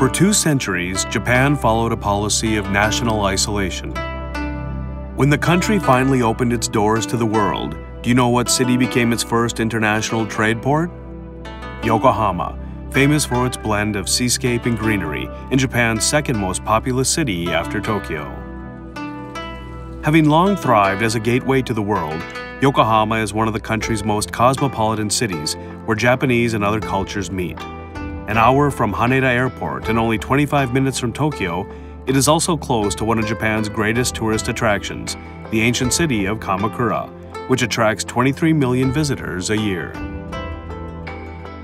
For two centuries, Japan followed a policy of national isolation. When the country finally opened its doors to the world, do you know what city became its first international trade port? Yokohama, famous for its blend of seascape and greenery, and Japan's second most populous city after Tokyo. Having long thrived as a gateway to the world, Yokohama is one of the country's most cosmopolitan cities where Japanese and other cultures meet. An hour from Haneda Airport and only 25 minutes from Tokyo, it is also close to one of Japan's greatest tourist attractions, the ancient city of Kamakura, which attracts 23 million visitors a year.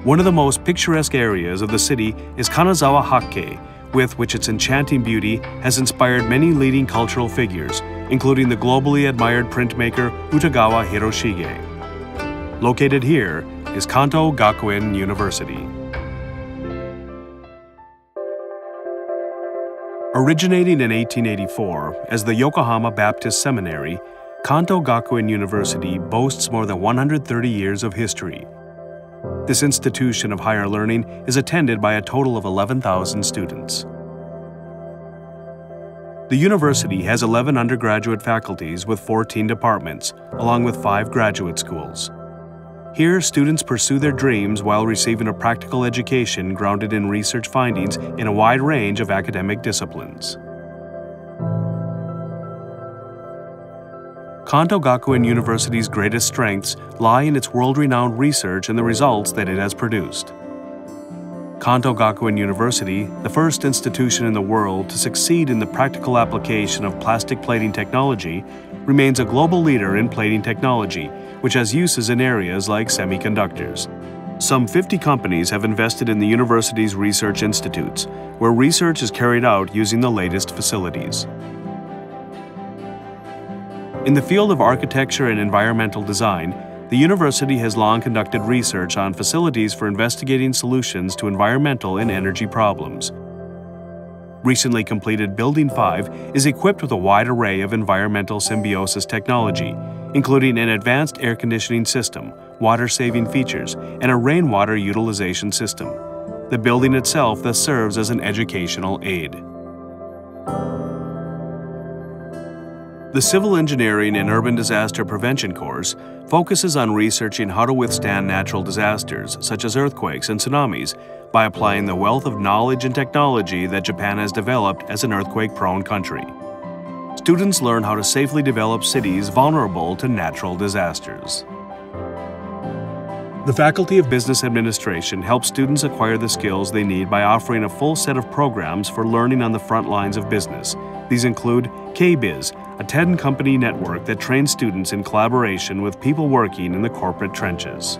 One of the most picturesque areas of the city is Kanazawa Hakkei, with which its enchanting beauty has inspired many leading cultural figures, including the globally admired printmaker Utagawa Hiroshige. Located here is Kanto Gakuin University. Originating in 1884 as the Yokohama Baptist Seminary, Kanto Gakuin University boasts more than 130 years of history. This institution of higher learning is attended by a total of 11,000 students. The university has 11 undergraduate faculties with 14 departments, along with five graduate schools. Here, students pursue their dreams while receiving a practical education grounded in research findings in a wide range of academic disciplines. Kanto Gakuin University's greatest strengths lie in its world-renowned research and the results that it has produced. Kanto Gakuin University, the first institution in the world to succeed in the practical application of plastic plating technology, remains a global leader in plating technology which has uses in areas like semiconductors. Some 50 companies have invested in the university's research institutes, where research is carried out using the latest facilities. In the field of architecture and environmental design, the university has long conducted research on facilities for investigating solutions to environmental and energy problems. Recently completed Building 5 is equipped with a wide array of environmental symbiosis technology, including an advanced air conditioning system, water-saving features, and a rainwater utilization system. The building itself thus serves as an educational aid. The Civil Engineering and Urban Disaster Prevention course focuses on researching how to withstand natural disasters, such as earthquakes and tsunamis, by applying the wealth of knowledge and technology that Japan has developed as an earthquake-prone country students learn how to safely develop cities vulnerable to natural disasters. The Faculty of Business Administration helps students acquire the skills they need by offering a full set of programs for learning on the front lines of business. These include KBiz, a 10 company network that trains students in collaboration with people working in the corporate trenches.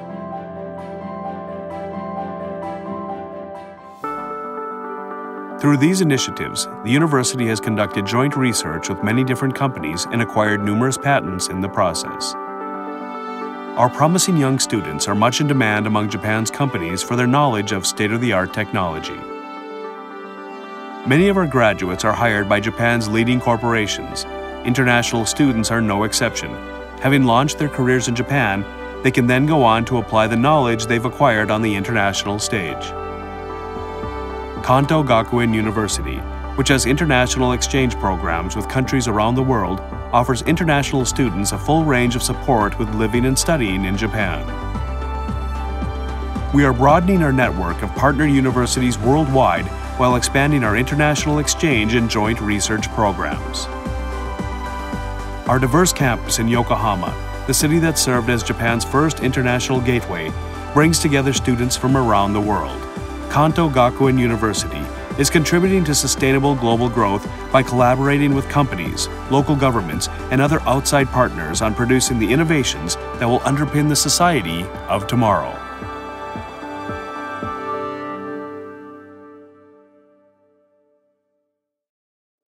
Through these initiatives, the university has conducted joint research with many different companies and acquired numerous patents in the process. Our promising young students are much in demand among Japan's companies for their knowledge of state-of-the-art technology. Many of our graduates are hired by Japan's leading corporations. International students are no exception. Having launched their careers in Japan, they can then go on to apply the knowledge they've acquired on the international stage. Kanto Gakuin University, which has international exchange programs with countries around the world, offers international students a full range of support with living and studying in Japan. We are broadening our network of partner universities worldwide while expanding our international exchange and joint research programs. Our diverse campus in Yokohama, the city that served as Japan's first international gateway, brings together students from around the world. Kanto Gakuin University is contributing to sustainable global growth by collaborating with companies, local governments, and other outside partners on producing the innovations that will underpin the society of tomorrow.